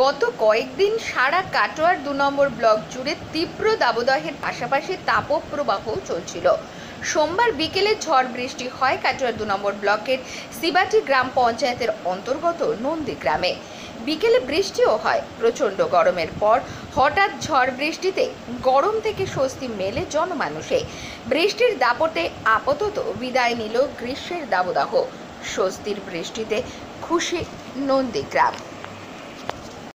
গত কয়েকদিন সারা কাটোয়ার দু নম্বর ব্লক জুড়ে তীব্র দাবদাহের পাশাপাশি তাপপ্রবাহ চলছিল। সোমবার বিকেলে ঝড় বৃষ্টি হয় কাটোয়ার দু নম্বর ব্লকের সিবাটি গ্রাম পঞ্চায়েতের অন্তর্গত নন্দীগ্রামে বিকেলে বৃষ্টিও হয়, প্রচণ্ড গরমের পর হঠাৎ ঝড় বৃষ্টিতে গরম থেকে স্বস্তি মেলে জনমানুষে। বৃষ্টির দাপটে আপাতত বিদায় নিল গ্রীষ্মের দাবদাহ। স্বস্তির বৃষ্টিতে খুশি নন্দীগ্রাম